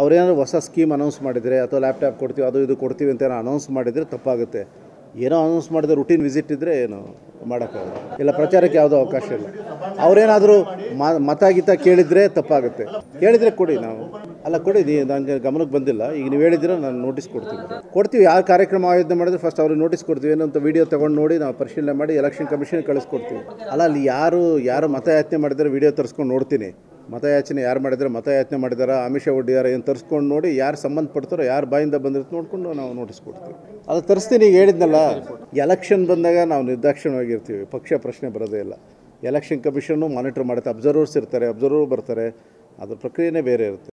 ಅವ್ರೇನಾದ್ರು ಹೊಸ scheme announce ಮಾಡಿದರೆ ಅಥವಾ ಲ್ಯಾಪ್ಟಾಪ್ ಕೊಡ್ತೀವಿ, ಅದು ಇದು ಕೊಡ್ತೀವಿ ಅಂತ ಏನೋ ಅನೌನ್ಸ್ ಮಾಡಿದರೆ ತಪ್ಪಾಗುತ್ತೆ. ಏನೋ ಅನೌನ್ಸ್ ಮಾಡಿದ್ರೆ ರುಟೀನ್ ವಿಸಿಟ್ ಇದ್ದರೆ ಏನು ಮಾಡೋಕ್ಕಾಗಲ್ಲ. ಇಲ್ಲ, ಪ್ರಚಾರಕ್ಕೆ ಯಾವುದೋ ಅವಕಾಶ ಇಲ್ಲ. ಅವರೇನಾದರೂ ಮತ ಗೀತ ಕೇಳಿದರೆ ತಪ್ಪಾಗುತ್ತೆ. ಕೇಳಿದರೆ ಕೊಡಿ ನಾವು. ಅಲ್ಲ, ಕೊಡಿ ನನಗೆ ಗಮನಕ್ಕೆ ಬಂದಿಲ್ಲ. ಈಗ ನೀವು ಹೇಳಿದ್ರೆ ನಾನು ನೋಟಿಸ್ ಕೊಡ್ತೀನಿ. ಕೊಡ್ತೀವಿ, ಯಾರು ಕಾರ್ಯಕ್ರಮ ಆಯೋಜನೆ ಮಾಡಿದ್ರೆ ಫಸ್ಟ್ ಅವ್ರಿಗೆ ನೋಟಿಸ್ ಕೊಡ್ತೀವಿ. ಏನಂತ ವಿಡಿಯೋ ತೊಗೊಂಡು ನೋಡಿ ನಾವು ಪರಿಶೀಲನೆ ಮಾಡಿ ಎಲೆಕ್ಷನ್ ಕಮಿಷನ್ ಕಳಿಸ್ಕೊಡ್ತೀವಿ. ಅಲ್ಲ, ಅಲ್ಲಿ ಯಾರು ಯಾರು ಮತಯಾಚನೆ ಮಾಡಿದರೆ ವಿಡಿಯೋ ತರಿಸ್ಕೊಂಡು ನೋಡ್ತೀನಿ. ಮತಯಾಚನೆ ಯಾರು ಮಾಡಿದರೆ ಮತಯಾಚನೆ ಮಾಡಿದಾರ ಆಮಿಷ ಒಡ್ಡಿದಾರ ಏನು ತರಿಸ್ಕೊಂಡು ನೋಡಿ ಯಾರು ಸಂಬಂಧಪಡ್ತಾರೋ ಯಾರು ಬಾಯಿಂದ ಬಂದಿರುತ್ತೆ ನೋಡಿಕೊಂಡು ನಾವು ನೋಟಿಸ್ ಕೊಡ್ತೀವಿ. ಅದು ತರಿಸ್ತೀನಿ ಈಗ ಹೇಳಿದ್ನಲ್ಲ. ಎಲೆಕ್ಷನ್ ಬಂದಾಗ ನಾವು ನಿರ್ದಾಕ್ಷಿಣ್ಯವಾಗಿರ್ತೀವಿ ಪಕ್ಷ ಪ್ರಶ್ನೆ ಬರೋದೇ ಇಲ್ಲ. ಎಲೆಕ್ಷನ್ ಕಮಿಷನ್ನು ಮಾನಿಟರ್ ಮಾಡುತ್ತೆ ಅಬ್ಸರ್ವರ್ಸ್ ಇರ್ತಾರೆ ಅಬ್ಸರ್ವರ್ ಬರ್ತಾರೆ ಅದ್ರ ಪ್ರಕ್ರಿಯೆನೇ ಬೇರೆ ಇರುತ್ತೆ.